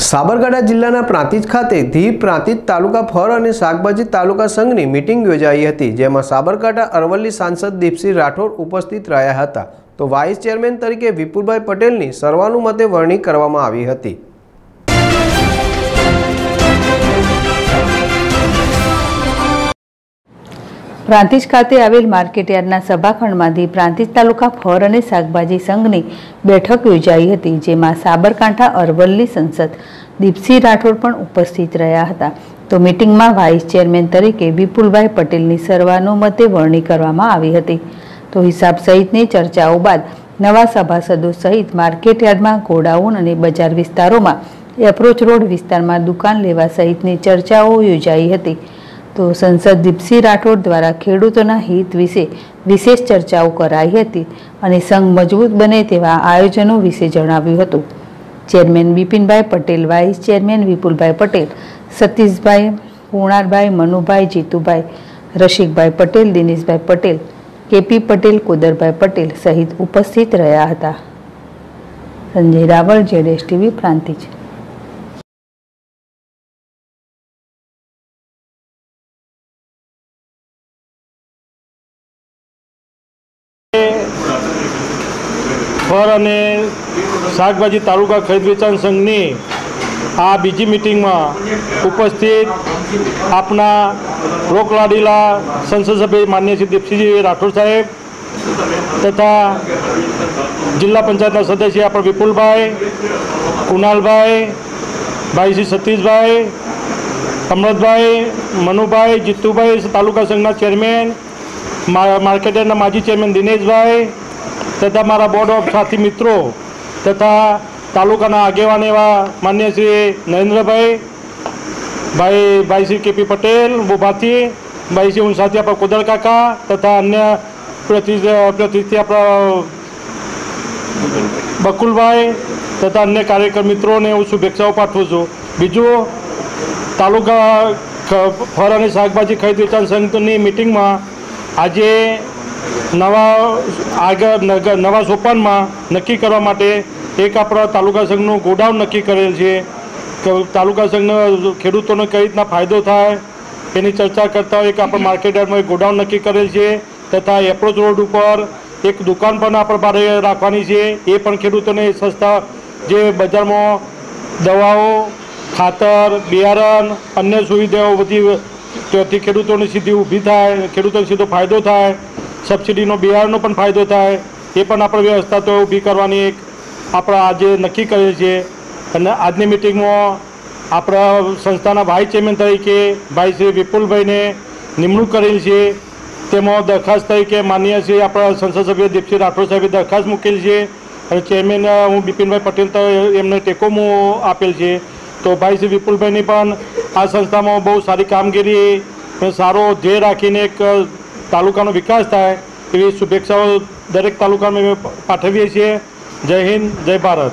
સાબરકાંઠા જિલ્લાના પ્રાંતિજ ખાતે ધી પ્રાંતિજ તાલુકા ફળ અને શાકભાજી તાલુકા સંઘની મિટિંગ યોજાઈ હતી, જેમાં સાબરકાંઠા અરવલ્લી સાંસદ દીપસિંહ રાઠોડ ઉપસ્થિત રહ્યા હતા. તો વાઇસ ચેરમેન તરીકે વિપુલભાઈ પટેલની સર્વાનુમતે વરણી કરવામાં આવી હતી. પ્રાંતિજ ખાતે આવેલ માર્કેટયાર્ડના સભાખંડમાંથી પ્રાંતિજ તાલુકા ફળ અને શાકભાજી સંઘની બેઠક યોજાઈ હતી, જેમાં સાબરકાંઠા અરવલ્લી સંસદ દીપસિંહ રાઠોડ પણ ઉપસ્થિત રહ્યા હતા. તો મીટિંગમાં વાઇસ ચેરમેન તરીકે વિપુલભાઈ પટેલની સર્વાનુમતે વરણી કરવામાં આવી હતી. તો હિસાબ સહિતની ચર્ચાઓ બાદ નવા સભાસદો સહિત માર્કેટયાર્ડમાં ગોડાઉન અને બજાર વિસ્તારોમાં એપ્રોચ રોડ વિસ્તારમાં દુકાન લેવા સહિતની ચર્ચાઓ યોજાઈ હતી. તો સંસદ દીપસિંહ રાઠોડ દ્વારા ખેડૂતોના હિત વિશે વિશેષ ચર્ચાઓ કરાઈ હતી અને સંઘ મજબૂત બને તેવા આયોજનો વિશે જણાવ્યું હતું. Chairman Bipinbhai Patel, vice chairman Vipulbhai Patel, Satishbhai Kunarbhai Manubhai Jitubhai, Rasikbhai Patel, Dineshbhai Patel, KP Patel, Kudarbhai Patel સહિત ઉપસ્થિત રહ્યા હતા. સંજય રાવળ જેડેશ ટીવી પ્રાંતિજ ફળ અને શાકભાજી તાલુકા ખરીદ વેચાણ સંઘની આ બીજી મિટિંગમાં ઉપસ્થિત આપના રોકલાડીલા સંસદ સભ્ય માન્ય શ્રી દીપસિંહજી રાઠોડ સાહેબ તથા જિલ્લા પંચાયતના સદસ્ય આપણા વિપુલભાઈ કુનાલભાઈ ભાઈ શ્રી સતીશભાઈ અમૃતભાઈ મનુભાઈ, જીતુભાઈ તાલુકા સંઘના ચેરમેન માર્કેટરના માજી ચેરમેન દિનેશભાઈ તથા મારા બોર્ડ ઓફ સાથી મિત્રો તથા તાલુકાના આગેવાન એવા માન્ય શ્રી નરેન્દ્રભાઈ, ભાઈ ભાઈ શ્રી કેપી પટેલ બોભાથી ભાઈ શ્રી ઉનસાથી આપણા કોદળ કાકા તથા અન્ય પ્રતિનિધિ આપણા બકુલભાઈ તથા અન્ય કાર્યકર મિત્રોને હું શુભેચ્છાઓ પાઠવું છું. બીજું, તાલુકા ફળ અને શાકભાજી ખરીદ વેચાણ સંઘની મિટિંગમાં આજે નવા આગળ નવા સોપાનમાં નક્કી કરવા માટે એક આપણા તાલુકા સંઘનું ગોડાઉન નક્કી કરેલ છે. તાલુકા સંઘનો ખેડૂતોને કઈ રીતના ફાયદો થાય એની ચર્ચા કરતા એક આપણે માર્કેટયાર્ડમાં એક ગોડાઉન નક્કી કરેલ છે તથા એપ્રોચ રોડ ઉપર એક દુકાન પણ આપણે ભારે રાખવાની છે. એ પણ ખેડૂતોને સસ્તા જે બજારમાં દવાઓ, ખાતર, બિયારણ, અન્ય સુવિધાઓ બધી ત્યાંથી ખેડૂતોને સીધી ઊભી થાય, ખેડૂતોને સીધો ફાયદો થાય. સબસિડીનો બિયારણનો પણ ફાયદો થાય, એ પણ આપણે વ્યવસ્થા તો ઊભી કરવાની એક આપણે આજે નક્કી કરીએ છીએ. અને આજની મિટિંગમાં આપણા સંસ્થાના ભાઈ ચેરમેન તરીકે ભાઈ શ્રી વિપુલભાઈને નિમણૂક કરેલ છે. તેમાં દરખાસ્ત તરીકે માન્ય શ્રી આપણા સંસદ સભ્ય દીપસિંહ રાઠોડ સાહેબે દરખાસ્ત મૂકેલ છે. અને ચેરમેન હું બિપિનભાઈ પટેલ એમને ટેકો આપેલ છે. તો ભાઈ શ્રી વિપુલભાઈની પણ આ સંસ્થામાં બહુ સારી કામગીરી, સારો ધ્યેય રાખીને એક તાલુકાનો વિકાસ થાય એવી શુભેચ્છાઓ દરેક તાલુકામાં પાઠવીએ છીએ. જય હિન્દ જય ભારત.